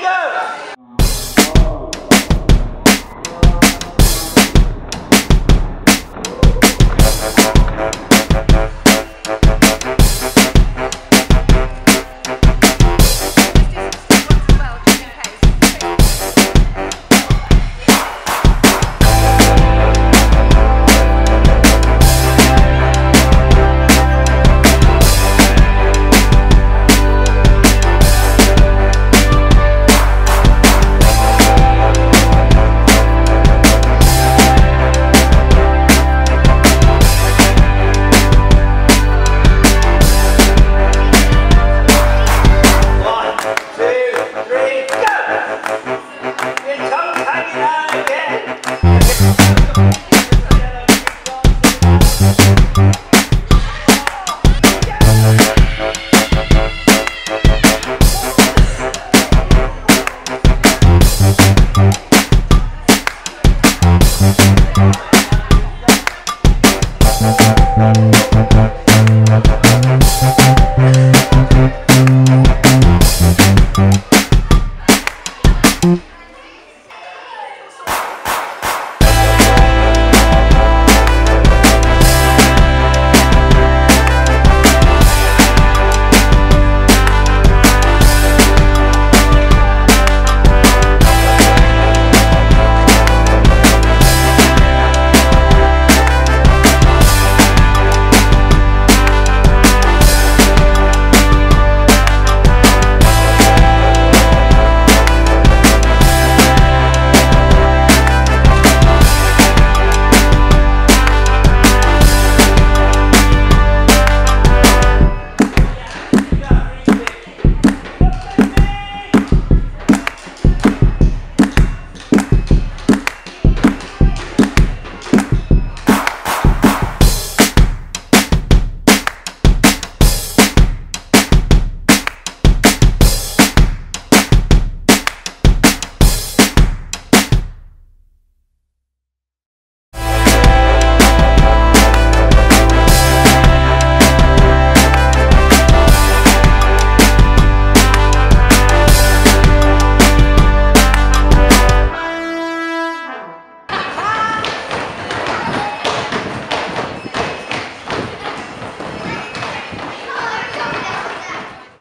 There.